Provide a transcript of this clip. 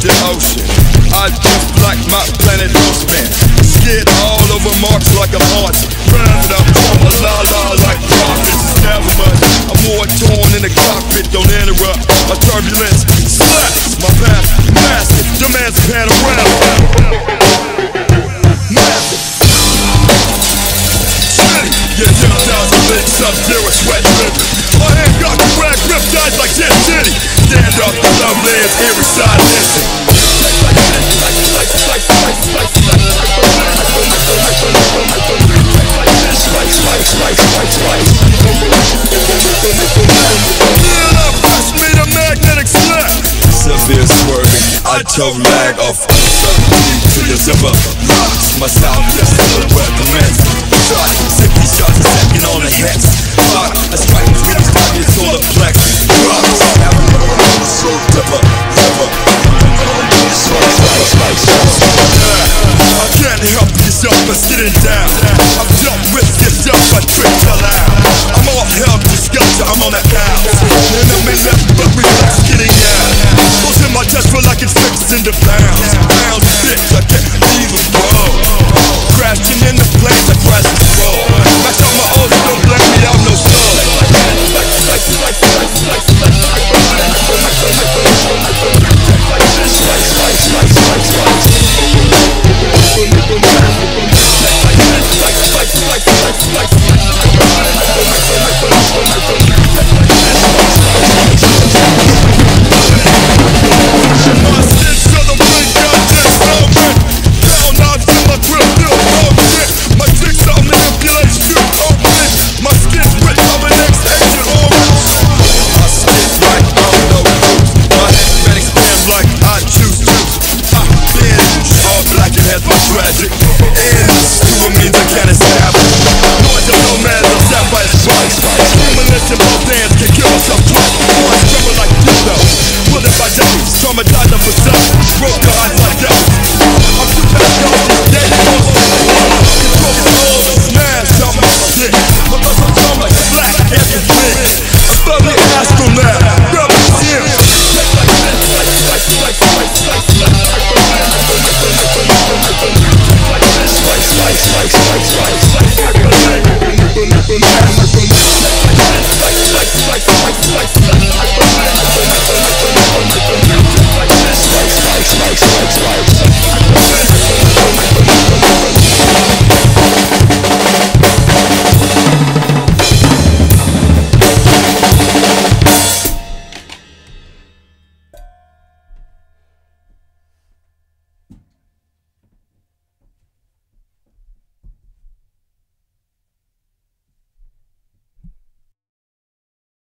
the ocean. I drift like my planet spin. Skid all over marks like a haunted. Round up, a la la like prophets. Never much. I'm more torn in the cockpit. Don't interrupt my turbulence. Slaps my path, massive. Demands panorama. Massive. Yeah, ten thousand lit, sub-zero sweat every side listen. Feel the. Severe swerving, I toe lag off. To my sound, recommends. But sitting down. I'm dealt with yourself, I trick you loud. I'm all hell disgusted, I'm on the house. And I'm in nothing but relax, getting out. Goes in my chest, feel like it's fixed into pounds. Has my tragic. Ends to a means I can't establish. Noise of no man, both hands can kill myself twice. One tremor like dildo. Put it by days, traumatized of myself. Broke your eyes like